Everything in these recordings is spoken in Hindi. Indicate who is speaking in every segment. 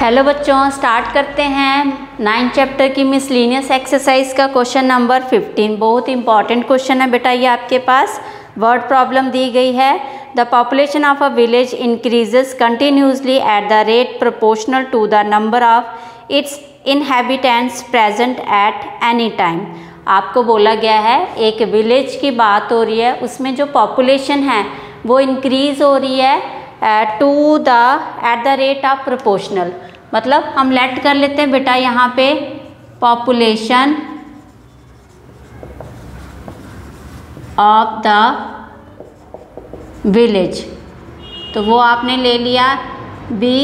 Speaker 1: हेलो बच्चों स्टार्ट करते हैं नाइन्थ चैप्टर की मिसलिनियस एक्सरसाइज का क्वेश्चन नंबर 15 बहुत इंपॉर्टेंट क्वेश्चन है बेटा ये आपके पास। वर्ड प्रॉब्लम दी गई है। The population of a village increases continuously at the rate proportional to the number of its inhabitants present at any time आपको बोला गया है, एक विलेज की बात हो रही है, उसमें जो पॉपुलेशन है, वो इंक्रीज़ हो रही है। To the at the rate of proportional मतलब हम लेट कर लेते हैं, बेटा यहाँ पे पॉपुलेशन ऑफ़ द विलेज तो वो आपने ले लिया बी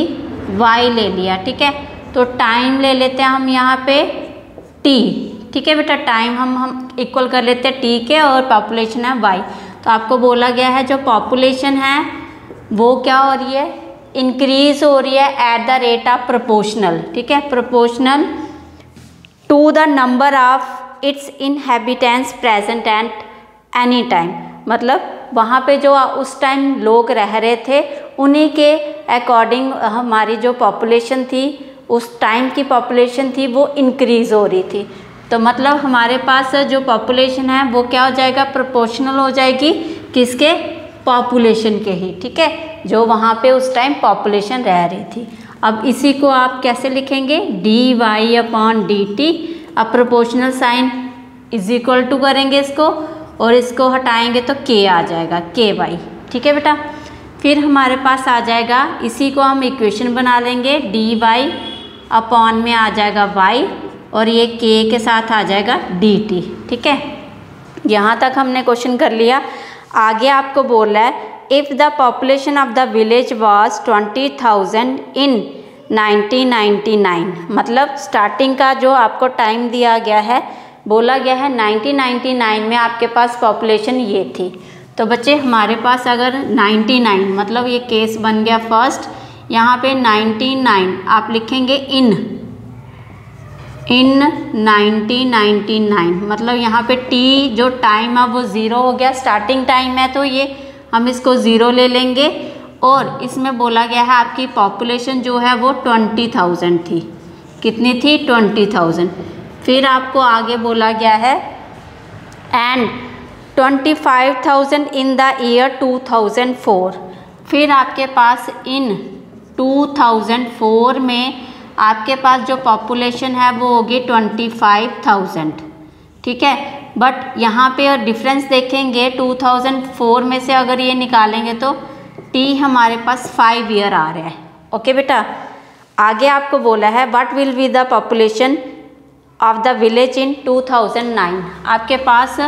Speaker 1: वाई ले लिया, ठीक है? तो टाइम ले लेते हैं हम यहाँ पे टी ठीक है बेटा? टाइम हम हम इक्वल कर लेते हैं टी के और पॉपुलेशन है वाई तो आपको बोला गया है जो पॉपुलेशन है वो क्या हो रही है? इंक्रीज हो रही है at the rate of proportional ठीक है? Proportional to the number of its inhabitants present at any time मतलब वहाँ पे जो उस टाइम लोग रह रहे थे, उन्हीं के अकॉर्डिंग हमारी जो पॉपुलेशन थी, उस टाइम की पॉपुलेशन थी, वो इंक्रीज़ हो रही थी. तो मतलब हमारे पास जो पॉपुलेशन है, वो क्या हो जाएगा? प्रोपोर्शनल हो जाएगी. किसके? पॉपुलेशन के ही, ठीक है? जो वहाँ पे उस टाइम पॉपुलेशन रह रही थी। अब इसी को आप कैसे लिखेंगे? D Y upon D T अब proportional sign is equal to करेंगे इसको, और इसको हटाएँगे तो के आ जाएगा के वाई ठीक है बेटा? फिर हमारे पास आ जाएगा, इसी को हम इक्वेशन बना लेंगे डी वाई अपॉन में आ जाएगा वाई और ये के के साथ आ जाएगा डी टी ठीक है? यहाँ तक हमने क्वेश्चन कर लिया। आगे आपको बोल है if the population of the village was twenty thousand in 1999 मतलब स्टार्टिंग का जो आपको टाइम दिया गया है, बोला गया है 1999 में आपके पास पॉपुलेशन ये थी। तो बच्चे, हमारे पास अगर 99 मतलब ये केस बन गया फ़र्स्ट यहाँ पे 99 आप लिखेंगे इन इन 1999 मतलब यहाँ पे टी जो टाइम है वो ज़ीरो हो गया। स्टार्टिंग टाइम है तो ये हम इसको ज़ीरो ले लेंगे। और इसमें बोला गया है आपकी पॉपुलेशन जो है वो ट्वेंटी थाउज़ेंड थी। कितनी थी? ट्वेंटी थाउज़ेंड फिर आपको आगे बोला गया है and twenty five thousand in the year two thousand four फिर आपके पास इन टू थाउज़ेंड फोर में आपके पास जो पॉपुलेशन है वो होगी ट्वेंटी फाइव थाउज़ेंड ठीक है? बट यहाँ पे डिफरेंस देखेंगे टू थाउज़ेंड फोर में से अगर ये निकालेंगे तो टी हमारे पास फाइव ईयर आ रहा है। ओके बेटा? आगे आपको बोला है what will be the population of the village in 2009 आपके पास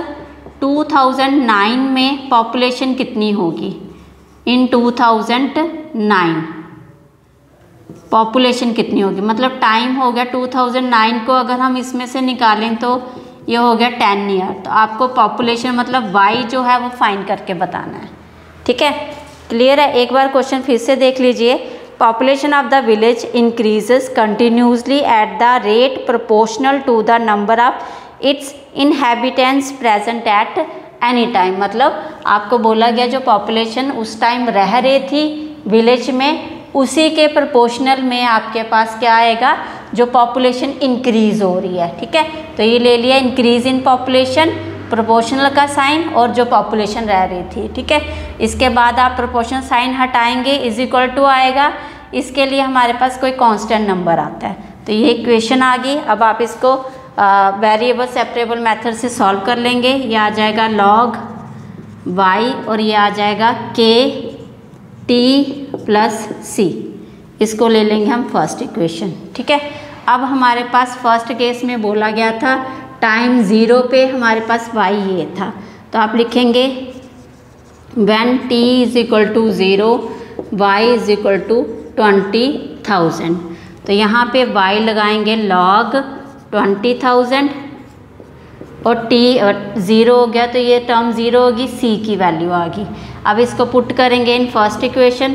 Speaker 1: 2009 में पॉपुलेशन कितनी होगी? इन 2009 पॉपुलेशन कितनी होगी? मतलब टाइम हो गया 2009 को अगर हम इसमें से निकालें तो ये हो गया टेन ईयर तो आपको पॉपुलेशन मतलब वाई जो है वो फाइन करके बताना है। ठीक है? क्लियर है? एक बार क्वेश्चन फिर से देख लीजिए। Population of the village increases continuously at the rate proportional to the number of its inhabitants present at any time मतलब आपको बोला गया जो पॉपुलेशन उस टाइम रह रही थी विलेज में उसी के प्रोपोर्शनल में आपके पास क्या आएगा? जो पॉपुलेशन इंक्रीज हो रही है, ठीक है? तो ये ले लिया इंक्रीज इन पॉपुलेशन प्रोपोर्शनल का साइन और जो पॉपुलेशन रह रही थी, ठीक है? इसके बाद आप प्रोपोर्शनल साइन हटाएँगे इज़ इक्वल टू आएगा। इसके लिए हमारे पास कोई कांस्टेंट नंबर आता है। तो ये इक्वेशन आ गई। अब आप इसको वेरिएबल सेपरेबल मेथड से सॉल्व कर लेंगे। ये आ जाएगा लॉग वाई और ये आ जाएगा के टी प्लस सी इसको ले लेंगे हम फ़र्स्ट इक्वेशन ठीक है? अब हमारे पास फ़र्स्ट केस में बोला गया था टाइम ज़ीरो पे हमारे पास वाई ये था। तो आप लिखेंगे when T is equal to zero Y is equal to twenty thousand तो यहाँ पे वाई लगाएँगे लॉग ट्वेंटी थाउज़ेंड और टी ज़ीरो हो गया तो ये टर्म ज़ीरो होगी सी की वैल्यू आ गई। अब इसको पुट करेंगे in first equation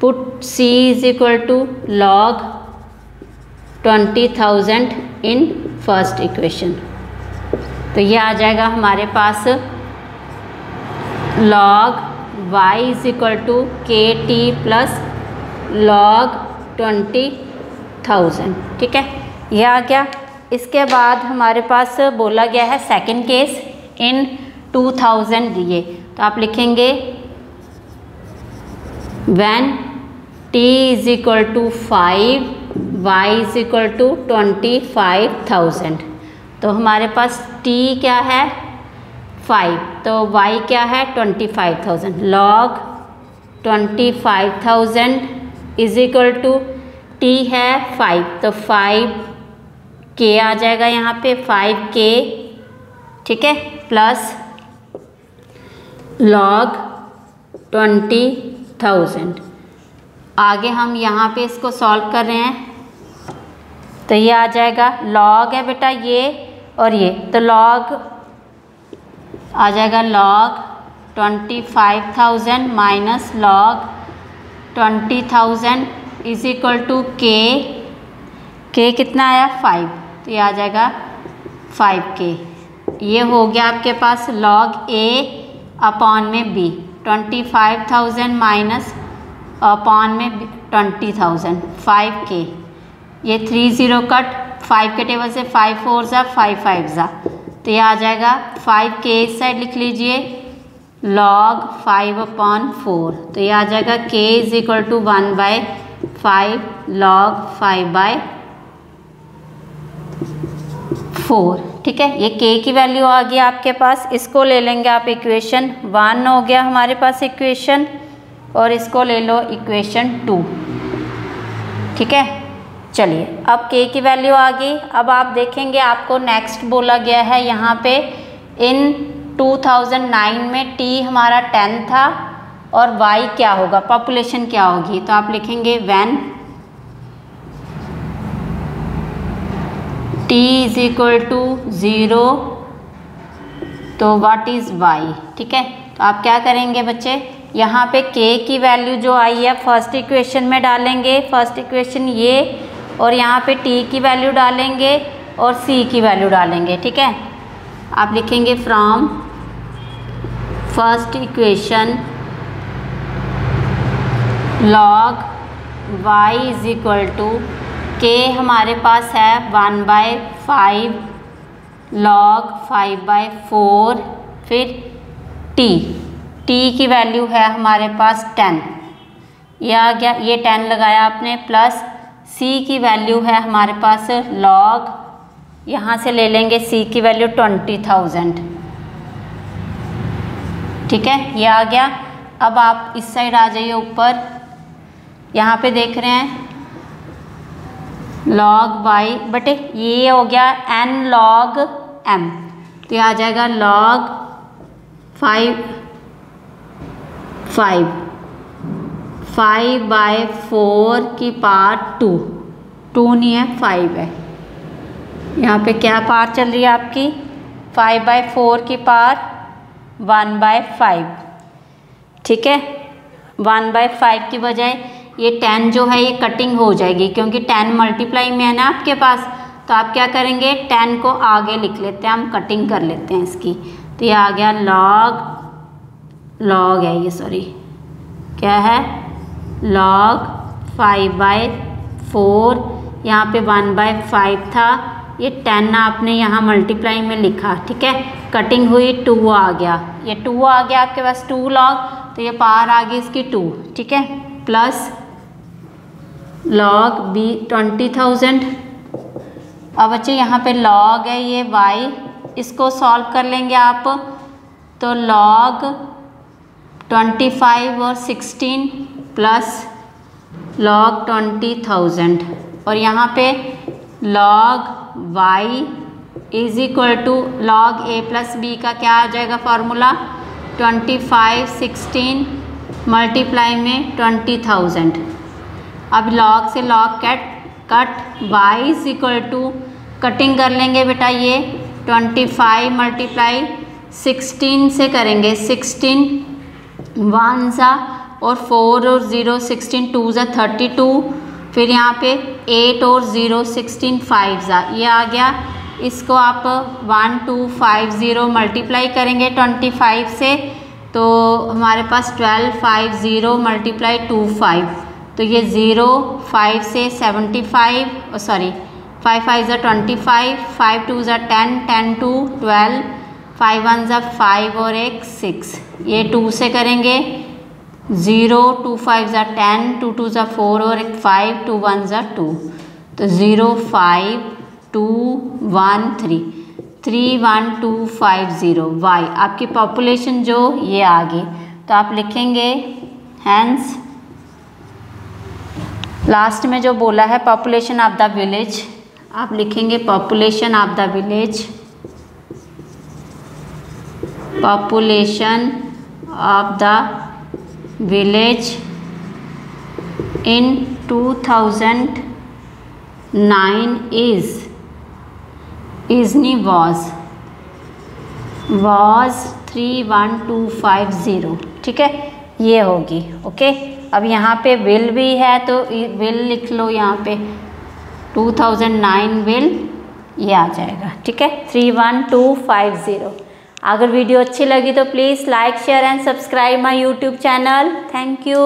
Speaker 1: put C is equal to log twenty thousand in first equation तो ये आ जाएगा हमारे पास। Log y is equal to K T plus log twenty thousand ठीक है? ये आ गया। इसके बाद हमारे पास बोला गया है second case in two thousand दिए तो आप लिखेंगे when T is equal to five Y is equal to twenty five thousand तो हमारे पास टी क्या है? फाइव तो वाई क्या है? Twenty five thousand log twenty five thousand is equal to T है फाइव तो फाइव के आ जाएगा यहाँ पे फाइव के ठीक है? प्लस लॉग ट्वेंटी थाउज़ेंड आगे हम यहाँ पे इसको सॉल्व कर रहे हैं। तो ये आ जाएगा लॉग है बेटा ये और ये। तो लॉग आ जाएगा log twenty five thousand minus log twenty thousand is equal to K K कितना आया? फाइव तो ये आ जाएगा फाइव के ये हो गया आपके पास लॉग ए अपॉन में B twenty five thousand minus upon में ट्वेंटी थाउज़ेंड फाइव के ये थ्री ज़ीरो कट फाइव के टेबल से फाइव फोर ज़ा फाइव फाइव ज़ा. तो ये आ जाएगा फाइव के इस साइड लिख लीजिए. लॉग फाइव अपॉन फोर तो ये आ जाएगा K is equal to one by five log five by four, ठीक है? ये के की वैल्यू आ गई आपके पास। इसको ले लेंगे आप इक्वेशन वन हो गया हमारे पास इक्वेशन और इसको ले लो इक्वेशन टू ठीक है? चलिए, अब के की वैल्यू आ गई। अब आप देखेंगे आपको नेक्स्ट बोला गया है यहाँ पे। इन 2009 में टी हमारा 10 था और वाई क्या होगा? पॉपुलेशन क्या होगी? तो आप लिखेंगे when T is equal to zero तो व्हाट इज़ वाई ठीक है? तो आप क्या करेंगे बच्चे? यहाँ पे के की वैल्यू जो आई है फ़र्स्ट इक्वेशन में डालेंगे। फ़र्स्ट इक्वेशन ये, और यहाँ पे टी की वैल्यू डालेंगे, और सी की वैल्यू डालेंगे। ठीक है? आप लिखेंगे from first equation log y is equal to K हमारे पास है one by five log five by four फिर टी टी की वैल्यू है हमारे पास टेन ये आ गया, ये टेन लगाया आपने प्लस सी की वैल्यू है हमारे पास लॉग यहाँ से ले लेंगे सी की वैल्यू ट्वेंटी थाउज़ेंड ठीक है, ये आ गया। अब आप इस साइड आ जाइए ऊपर। यहाँ पे देख रहे हैं लॉग बाई बटे ये हो गया एन लॉग एम तो ये आ जाएगा log five five five by four की पार टू टू नहीं है फाइव है. यहाँ पे क्या पार चल रही है आपकी? फाइव बाय फोर की पार वन बाय फाइव ठीक है? वन बाय फाइव की बजाय ये टेन जो है, ये कटिंग हो जाएगी क्योंकि टेन मल्टीप्लाई में है ना आपके पास। तो आप क्या करेंगे टेन को आगे लिख लेते हैं, हम कटिंग कर लेते हैं इसकी। तो ये आ गया लॉग लॉग है ये सॉरी क्या है? लॉग फाइव बाय फोर यहाँ पे वन बाय फाइव था। ये टेन आपने यहाँ मल्टीप्लाई में लिखा, ठीक है? कटिंग हुई टू आ गया। ये टू आ गया आपके पास टू लॉग तो ये पार आ गई इसकी टू ठीक है? Plus log B twenty thousand अब बच्चे, यहाँ पे लॉग है, ये वाई इसको सॉल्व कर लेंगे आप। तो लॉग ट्वेंटी फाइव और sixteen plus log twenty thousand और यहाँ पे log Y is equal to log A plus B का क्या आ जाएगा formula twenty five sixteen multiply में ट्वेंटी थाउज़ेंड अब लॉग से log cat cut Y is equal to cutting कर लेंगे बेटा ये ट्वेंटी फाइव मल्टीप्लाई सिक्सटीन से करेंगे। सिक्सटीन वन ज़ा और फोर और ज़ीरो सिक्सटीन टू ज़ा थर्टी टू फिर यहाँ पे एट और ज़ीरो सिक्सटीन फाइव ज़ा ये आ गया। इसको आप one two five zero multiply करेंगे ट्वेंटी फाइव से तो हमारे पास twelve five zero multiply two five तो ये ज़ीरो फाइव से seventy five sorry five five ज़ा ट्वेंटी फाइव फाइव टू ज़ा ten ten two twelve five one ज़ा फाइव और एक सिक्स ये टू से करेंगे ज़ीरो टू फाइव ज़ा टेन टू टू ज़ा फोर और एक फाइव टू वन ज़ा टू तो zero five two one three three one two five zero Y आपकी पॉपुलेशन जो, ये आ गई तो आप लिखेंगे हैंस लास्ट में जो बोला है पॉपुलेशन ऑफ़ द विलेज आप लिखेंगे population of the village population of the village in 2009 is इजनी was was three one two five zero ठीक है? ये होगी ओके अब यहाँ पे विल भी है तो विल लिख लो यहाँ पे। 2009 विल ये आ जाएगा, ठीक है? Three one two five zero अगर वीडियो अच्छी लगी तो please like share and subscribe my YouTube channel thank you